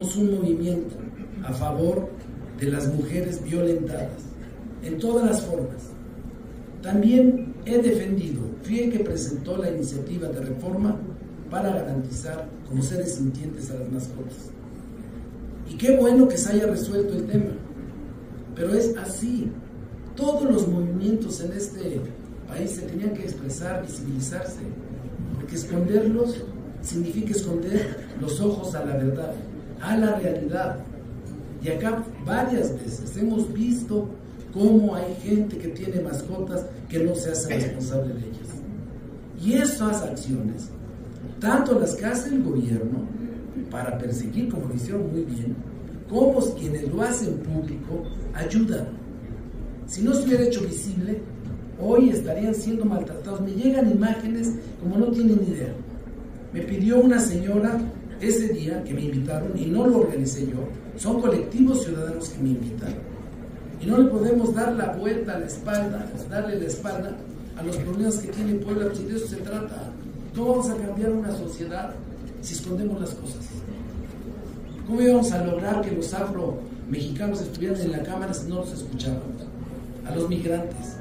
un movimiento a favor de las mujeres violentadas en todas las formas. También he defendido, fui el que presentó la iniciativa de reforma para garantizar como seres sintientes a las mascotas. Y qué bueno que se haya resuelto el tema, pero es así. Todos los movimientos en este país se tenían que expresar, visibilizarse, porque esconderlos significa esconder los ojos a la verdad a la realidad. Y acá varias veces hemos visto cómo hay gente que tiene mascotas que no se hace responsable de ellas. Y esas acciones, tanto las que hace el gobierno para perseguir, como lo hicieron muy bien, como quienes lo hacen público, ayudan. Si no se hubiera hecho visible, hoy estarían siendo maltratados. Me llegan imágenes como no tienen idea. Me pidió una señora ese día que me invitaron, y no lo organicé yo, son colectivos ciudadanos que me invitaron. Y no le podemos dar la vuelta a la espalda, darle la espalda a los problemas que tiene Puebla, si de eso se trata. ¿Cómo vamos a cambiar una sociedad si escondemos las cosas? ¿Cómo íbamos a lograr que los afro mexicanos estuvieran en la Cámara si no los escuchábamos? A los migrantes,